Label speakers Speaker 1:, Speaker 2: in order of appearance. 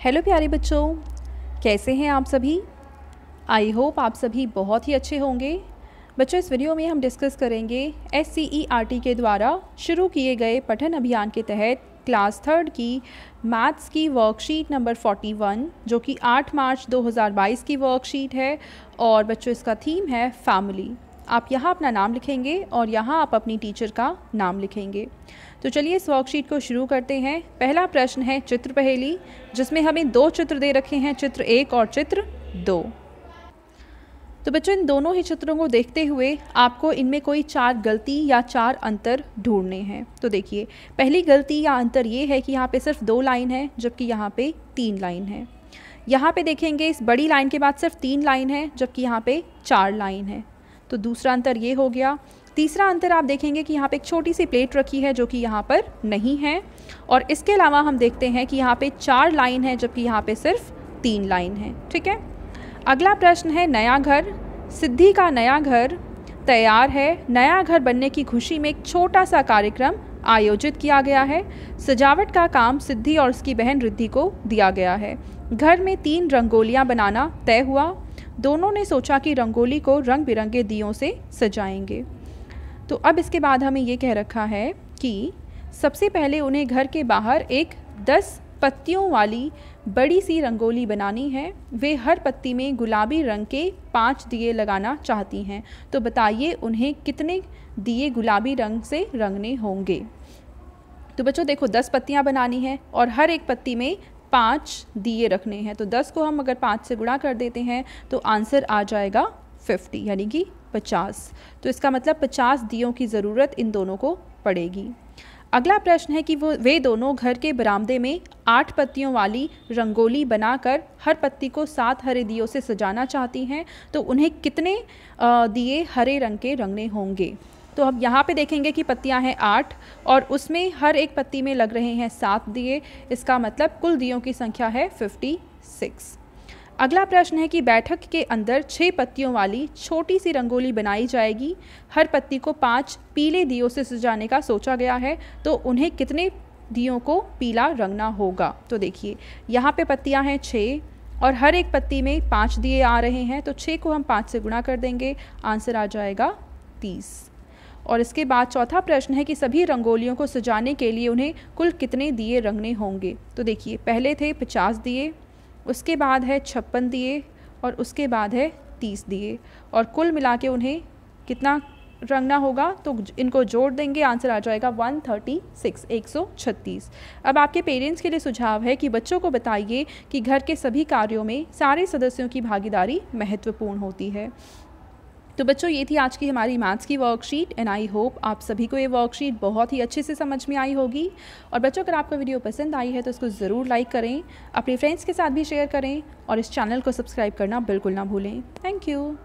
Speaker 1: Hello प्यारे बच्चों। कैसे हैं आप सभी? आई होप आप सभी बहुत ही अच्छे होंगे। बच्चों, इस वीडियो में हम डिस्कस करेंगे S C E R T के द्वारा शुरू किए गए पठन अभियान के तहत क्लास थर्ड की मैथ्स की वर्कशीट नंबर 41 जो कि 8 मार्च 2022 की वर्कशीट है, और बच्चों, इसका थीम है फैमिली आप यहाँ अपना नाम लिखेंगे और यहाँ आप अपनी टीचर का नाम लिखेंगे। तो चलिए इस वर्कशीट को शुरू करते हैं। पहला प्रश्न है चित्र पहेली, जिसमें हमें दो चित्र दे रखे हैं, चित्र एक और चित्र दो। तो बच्चों, इन दोनों ही चित्रों को देखते हुए आपको इनमें कोई चार गलती या चार अंतर ढूँढने हैं। तो देखिए, पहली गलती या अंतर ये है कि यहाँ पे सिर्फ़ दो लाइन है, जबकि यहाँ पे तीन लाइन है। यहाँ पे देखेंगे, इस बड़ी लाइन के बाद सिर्फ़ तीन लाइन है, जबकि यहाँ पे चार लाइन है। तो दूसरा अंतर ये हो गया। तीसरा अंतर आप देखेंगे कि यहाँ पे एक छोटी सी प्लेट रखी है जो कि यहाँ पर नहीं है। और इसके अलावा हम देखते हैं कि यहाँ पे चार लाइन है, जबकि यहाँ पे सिर्फ़ तीन लाइन है। ठीक है? अगला प्रश्न है, नया घर। सिद्धि का नया घर तैयार है। नया घर बनने की खुशी में एक छोटा सा कार्यक्रम आयोजित किया गया है। सजावट का काम सिद्धि और उसकी बहन रिद्धि को दिया गया है। घर में तीन रंगोलियाँ बनाना तय हुआ। दोनों ने सोचा कि रंगोली को रंग बिरंगे दियों से सजाएँगे। तो अब इसके बाद हमें ये कह रखा है कि सबसे पहले उन्हें घर के बाहर एक दस पत्तियों वाली बड़ी सी रंगोली बनानी है। वे हर पत्ती में गुलाबी रंग के पाँच दिए लगाना चाहती हैं। तो बताइए उन्हें कितने दिए गुलाबी रंग से रंगने होंगे? तो बच्चों देखो, दस पत्तियाँ बनानी हैं और हर एक पत्ती में पाँच दिए रखने हैं। तो दस को हम अगर पाँच से गुणा कर देते हैं तो आंसर आ जाएगा फिफ्टी, यानी कि पचास। तो इसका मतलब पचास दियों की ज़रूरत इन दोनों को पड़ेगी। अगला प्रश्न है कि वो, वे दोनों घर के बरामदे में आठ पत्तियों वाली रंगोली बनाकर हर पत्ती को सात हरे दियों से सजाना चाहती हैं तो उन्हें कितने दिए हरे रंग के रंगने होंगे? तो अब यहाँ पे देखेंगे कि पत्तियाँ हैं आठ और उसमें हर एक पत्ती में लग रहे हैं सात दिए, इसका मतलब कुल दियों की संख्या है फिफ्टी सिक्स अगला प्रश्न है कि बैठक के अंदर छः पत्तियों वाली छोटी सी रंगोली बनाई जाएगी। हर पत्ती को पाँच पीले दियों से सजाने का सोचा गया है तो उन्हें कितने दियों को पीला रंगना होगा? तो देखिए, यहाँ पे पत्तियाँ हैं छः और हर एक पत्ती में पाँच दिए आ रहे हैं तो छः को हम पाँच से गुणा कर देंगे। आंसर आ जाएगा तीस। और इसके बाद चौथा प्रश्न है कि सभी रंगोलियों को सजाने के लिए उन्हें कुल कितने दिए रंगने होंगे? तो देखिए, पहले थे पचास दिए उसके बाद है छप्पन दिए और उसके बाद है तीस दिए। और कुल मिला के उन्हें कितना रंगना होगा? तो इनको जोड़ देंगे, आंसर आ जाएगा वन थर्टी सिक्स एक सौ छत्तीस। अब आपके पेरेंट्स के लिए सुझाव है कि बच्चों को बताइए कि घर के सभी कार्यों में सारे सदस्यों की भागीदारी महत्वपूर्ण होती है। तो बच्चों, ये थी आज की हमारी मैथ्स की वर्कशीट एंड आई होप आप सभी को ये वर्कशीट बहुत ही अच्छे से समझ में आई होगी। और बच्चों, अगर आपको वीडियो पसंद आई है तो उसको ज़रूर लाइक करें, अपने फ्रेंड्स के साथ भी शेयर करें, और इस चैनल को सब्सक्राइब करना बिल्कुल ना भूलें। Thank you